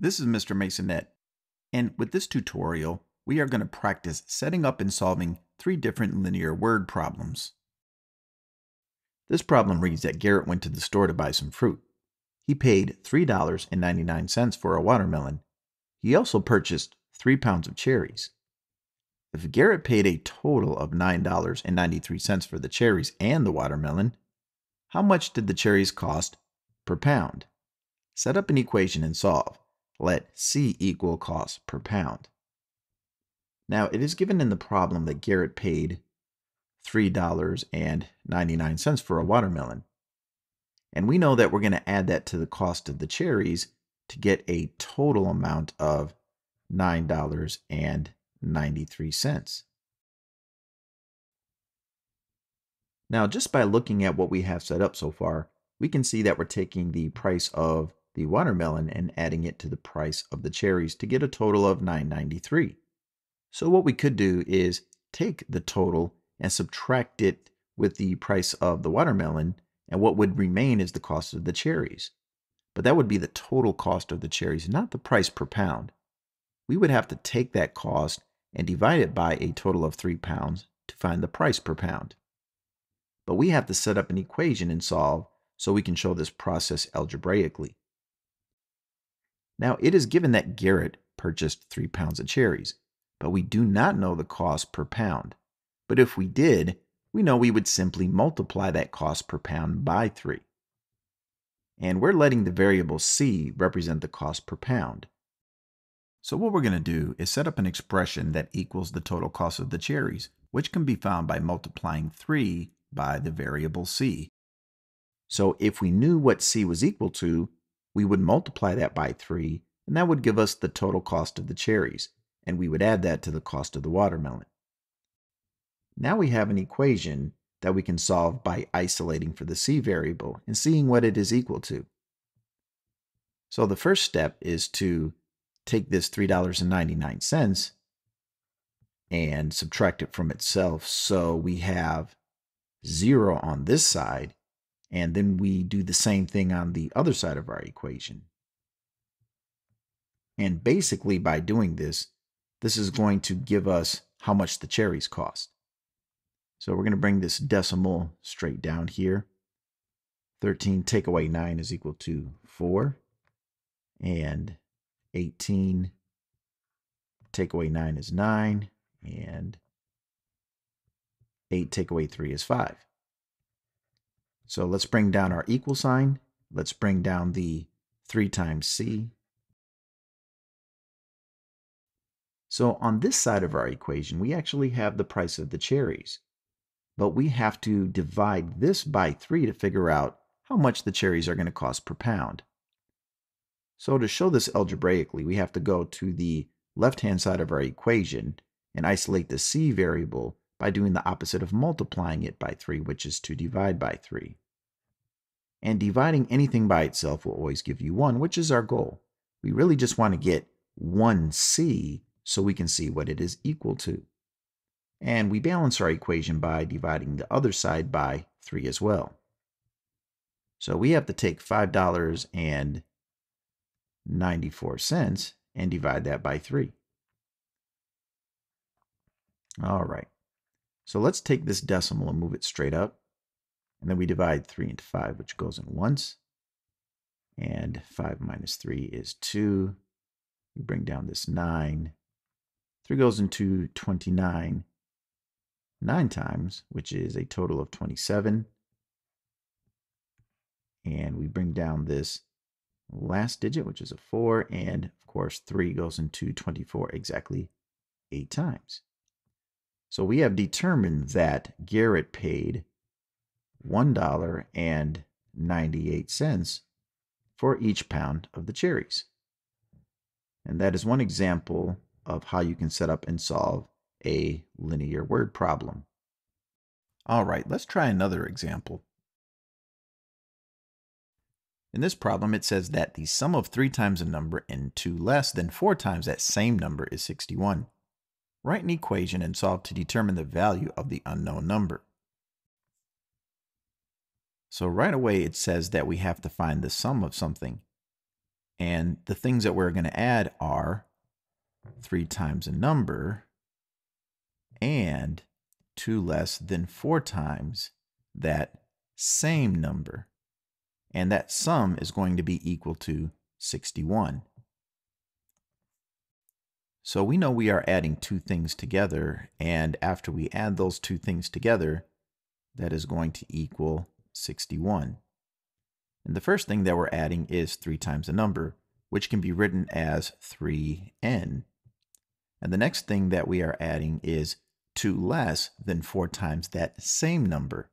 This is Mr. Maisonet, and with this tutorial, we are going to practice setting up and solving three different linear word problems. This problem reads that Garrett went to the store to buy some fruit. He paid $3.99 for a watermelon. He also purchased three pounds of cherries. If Garrett paid a total of $9.93 for the cherries and the watermelon, how much did the cherries cost per pound? Set up an equation and solve. Let C equal cost per pound. Now, it is given in the problem that Garrett paid $3.99 for a watermelon. And we know that we're going to add that to the cost of the cherries to get a total amount of $9.93. Now, just by looking at what we have set up so far, we can see that we're taking the price of the watermelon and adding it to the price of the cherries to get a total of 9.93. So what we could do is take the total and subtract it with the price of the watermelon and what would remain is the cost of the cherries. But that would be the total cost of the cherries, not the price per pound. We would have to take that cost and divide it by a total of 3 pounds to find the price per pound. But we have to set up an equation and solve so we can show this process algebraically. Now, it is given that Garrett purchased three pounds of cherries, but we do not know the cost per pound. But if we did, we know we would simply multiply that cost per pound by 3. And we're letting the variable c represent the cost per pound. So what we're going to do is set up an expression that equals the total cost of the cherries, which can be found by multiplying 3 by the variable c. So if we knew what c was equal to, we would multiply that by 3, and that would give us the total cost of the cherries, and we would add that to the cost of the watermelon. Now we have an equation that we can solve by isolating for the c variable and seeing what it is equal to. So the first step is to take this $3.99 and subtract it from itself. So we have 0 on this side and then we do the same thing on the other side of our equation. And basically by doing this, this is going to give us how much the cherries cost. So we're going to bring this decimal straight down here. 13 take away 9 is equal to 4. And 18 take away 9 is 9. And 8 take away 3 is 5. So let's bring down our equal sign. Let's bring down the 3 times c. So on this side of our equation, we actually have the price of the cherries. But we have to divide this by 3 to figure out how much the cherries are going to cost per pound. So to show this algebraically, we have to go to the left-hand side of our equation and isolate the c variable by doing the opposite of multiplying it by 3, which is to divide by 3. And dividing anything by itself will always give you 1, which is our goal. We really just want to get 1c so we can see what it is equal to. And we balance our equation by dividing the other side by 3 as well. So we have to take $5.94 and divide that by 3. All right. So let's take this decimal and move it straight up. And then we divide 3 into 5, which goes in once. And 5 minus 3 is 2. We bring down this 9. 3 goes into 29 nine times, which is a total of 27. And we bring down this last digit, which is a 4. And, of course, 3 goes into 24 exactly 8 times. So we have determined that Garrett paid $1.98 for each pound of the cherries. And that is one example of how you can set up and solve a linear word problem. All right, let's try another example. In this problem, it says that the sum of 3 times a number and 2 less than 4 times that same number is 61. Write an equation and solve to determine the value of the unknown number. So right away it says that we have to find the sum of something. And the things that we're going to add are 3 times a number and 2 less than 4 times that same number. And that sum is going to be equal to 61. So we know we are adding two things together, and after we add those two things together, that is going to equal 61. And the first thing that we're adding is 3 times a number, which can be written as 3n. And the next thing that we are adding is 2 less than 4 times that same number.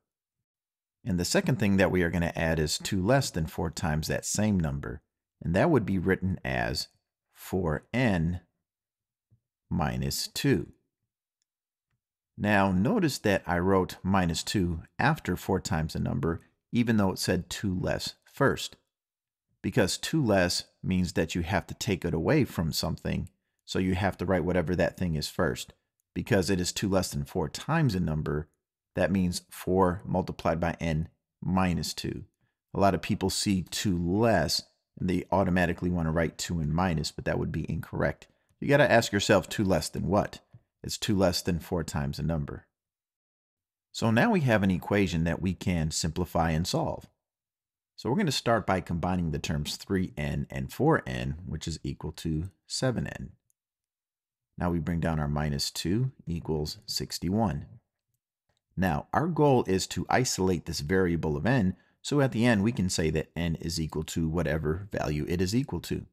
And the second thing that we are going to add is 2 less than 4 times that same number. And that would be written as 4n minus 2. Now notice that I wrote minus 2 after 4 times a number, even though it said 2 less first. Because 2 less means that you have to take it away from something, so you have to write whatever that thing is first. Because it is 2 less than 4 times a number, that means 4 multiplied by n minus 2. A lot of people see 2 less and they automatically want to write 2 and minus, but that would be incorrect. You got to ask yourself 2 less than what? It's 2 less than 4 times a number. So now we have an equation that we can simplify and solve. So we're going to start by combining the terms 3n and 4n, which is equal to 7n. Now we bring down our minus 2 equals 61. Now our goal is to isolate this variable of n, so at the end we can say that n is equal to whatever value it is equal to.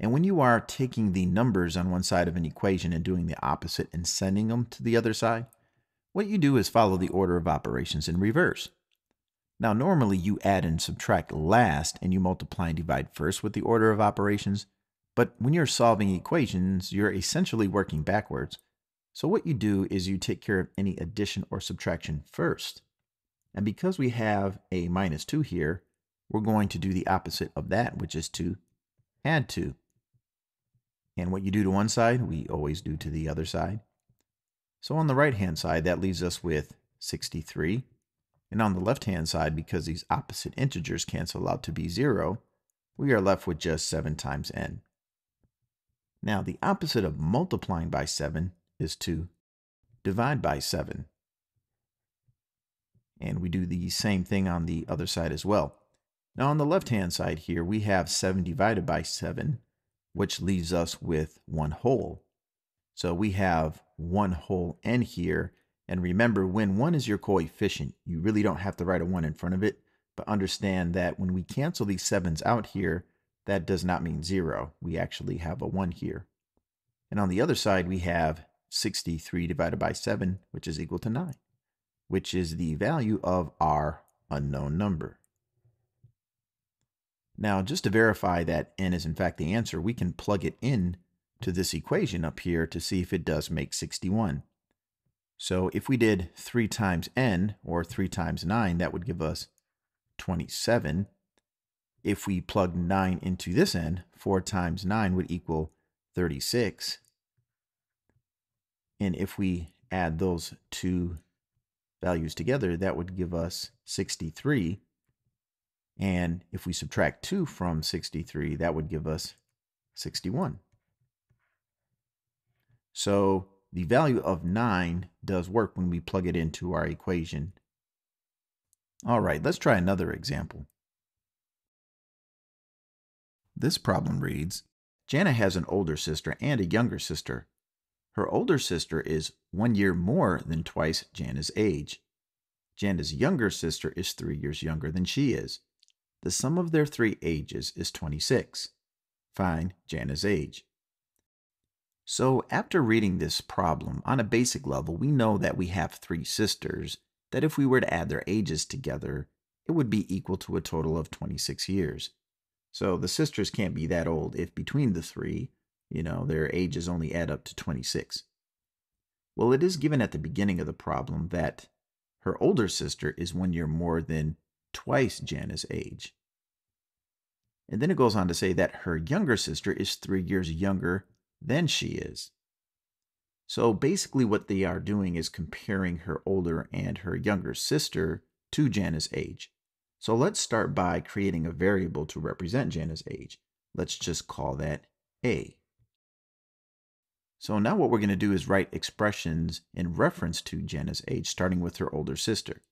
And when you are taking the numbers on one side of an equation and doing the opposite and sending them to the other side, what you do is follow the order of operations in reverse. Now, normally you add and subtract last and you multiply and divide first with the order of operations, but when you're solving equations, you're essentially working backwards. So what you do is you take care of any addition or subtraction first. And because we have a minus 2 here, we're going to do the opposite of that, which is to add 2. And what you do to one side, we always do to the other side. So on the right-hand side, that leaves us with 63. And on the left-hand side, because these opposite integers cancel out to be 0, we are left with just 7 times n. Now, the opposite of multiplying by 7 is to divide by 7. And we do the same thing on the other side as well. Now, on the left-hand side here, we have 7 divided by 7, which leaves us with one whole. So we have one whole n here. And remember, when 1 is your coefficient, you really don't have to write a 1 in front of it. But understand that when we cancel these 7s out here, that does not mean 0. We actually have a 1 here. And on the other side, we have 63 divided by 7, which is equal to 9, which is the value of our unknown number. Now, just to verify that n is in fact the answer, we can plug it in to this equation up here to see if it does make 61. So if we did 3 times n, or 3 times 9, that would give us 27. If we plug 9 into this n, 4 times 9 would equal 36. And if we add those two values together, that would give us 63. And if we subtract 2 from 63, that would give us 61. So the value of 9 does work when we plug it into our equation. All right, let's try another example. This problem reads, Jana has an older sister and a younger sister. Her older sister is one year more than twice Jana's age. Jana's younger sister is three years younger than she is. The sum of their three ages is 26. Find Jana's age. So after reading this problem, on a basic level, we know that we have three sisters, that if we were to add their ages together, it would be equal to a total of 26 years. So the sisters can't be that old if between the three, you know, their ages only add up to 26. Well, it is given at the beginning of the problem that her older sister is one year more than twice Jana's age. And then it goes on to say that her younger sister is three years younger than she is. So basically, what they are doing is comparing her older and her younger sister to Jana's age. So let's start by creating a variable to represent Jana's age. Let's just call that A. So now what we're going to do is write expressions in reference to Jana's age, starting with her older sister.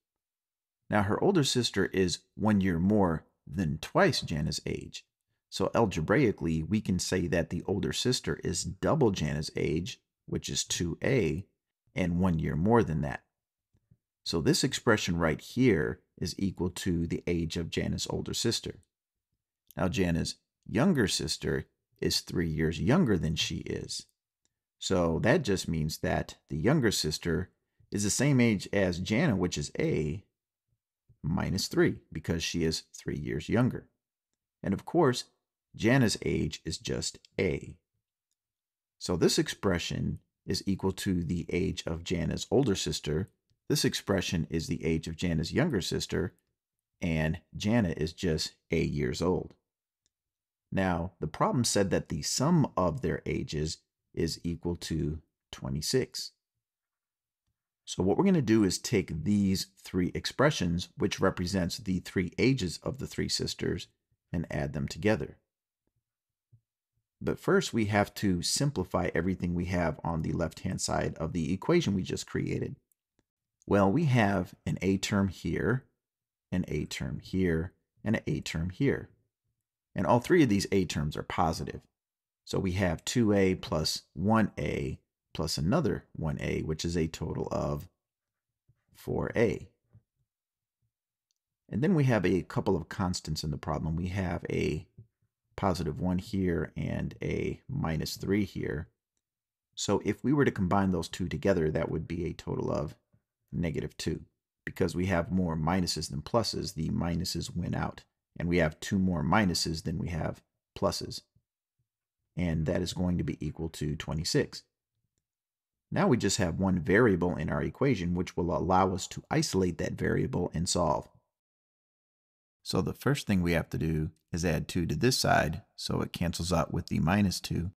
Now her older sister is one year more than twice Jana's age. So algebraically, we can say that the older sister is double Jana's age, which is 2a, and one year more than that. So this expression right here is equal to the age of Jana's older sister. Now Jana's younger sister is three years younger than she is. So that just means that the younger sister is the same age as Jana, which is A, minus 3, because she is three years younger. And of course, Jana's age is just A. So this expression is equal to the age of Jana's older sister. This expression is the age of Jana's younger sister, and Jana is just A years old. Now, the problem said that the sum of their ages is equal to 26. So what we're going to do is take these three expressions, which represents the three ages of the three sisters, and add them together. But first, we have to simplify everything we have on the left-hand side of the equation we just created. Well, we have an A term here, an A term here, and an A term here. And all three of these A terms are positive. So we have 2A plus 1A plus another 1a, which is a total of 4a. And then we have a couple of constants in the problem. We have a positive 1 here and a minus 3 here. So if we were to combine those two together, that would be a total of negative 2. Because we have more minuses than pluses, the minuses win out. And we have two more minuses than we have pluses. And that is going to be equal to 26. Now we just have one variable in our equation, which will allow us to isolate that variable and solve. So the first thing we have to do is add 2 to this side, so it cancels out with the minus 2,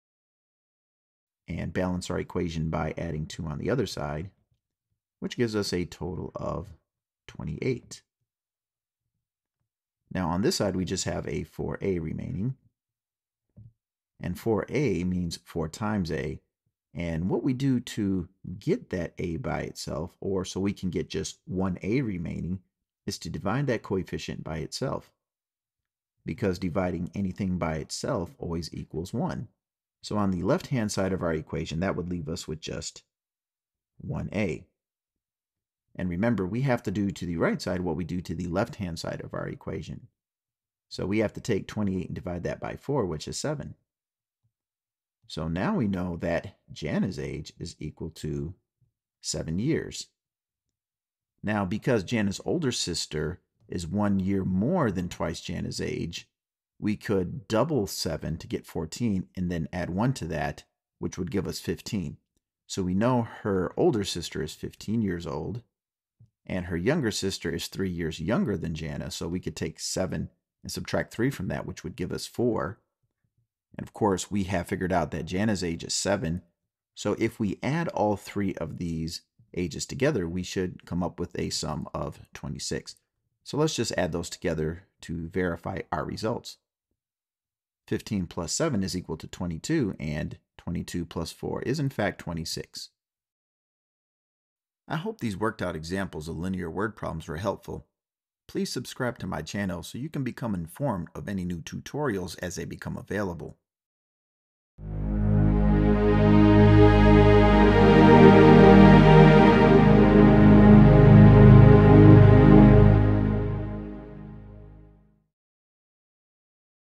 and balance our equation by adding 2 on the other side, which gives us a total of 28. Now on this side, we just have a 4a remaining, and 4a means 4 times a, and what we do to get that a by itself, or so we can get just one a remaining, is to divide that coefficient by itself. Because dividing anything by itself always equals 1. So on the left-hand side of our equation, that would leave us with just 1a. And remember, we have to do to the right side what we do to the left-hand side of our equation. So we have to take 28 and divide that by 4, which is 7. So now we know that Jana's age is equal to seven years. Now, because Jana's older sister is one year more than twice Jana's age, we could double 7 to get 14 and then add 1 to that, which would give us 15. So we know her older sister is 15 years old, and her younger sister is 3 years younger than Jana, so we could take 7 and subtract 3 from that, which would give us 4. And of course, we have figured out that Jana's age is 7. So if we add all three of these ages together, we should come up with a sum of 26. So let's just add those together to verify our results. 15 plus 7 is equal to 22, and 22 plus 4 is in fact 26. I hope these worked out examples of linear word problems were helpful. Please subscribe to my channel so you can become informed of any new tutorials as they become available. Thank you.